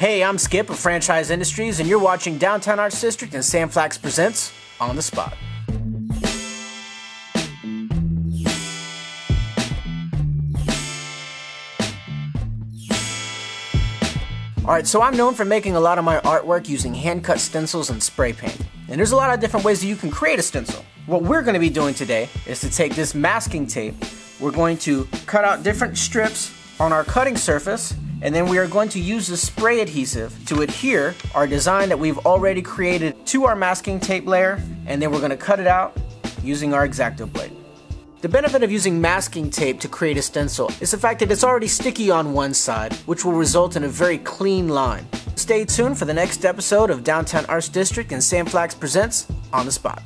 Hey, I'm Skip of Franchise Industries, and you're watching Downtown Arts District and Sam Flax Presents On the Spot. Alright, so I'm known for making a lot of my artwork using hand cut stencils and spray paint. And there's a lot of different ways that you can create a stencil. What we're going to be doing today is to take this masking tape, we're going to cut out different strips on our cutting surface, and then we are going to use the spray adhesive to adhere our design that we've already created to our masking tape layer, and then we're going to cut it out using our X-Acto blade. The benefit of using masking tape to create a stencil is the fact that it's already sticky on one side, which will result in a very clean line. Stay tuned for the next episode of Downtown Arts District and Sam Flax Presents On the Spot.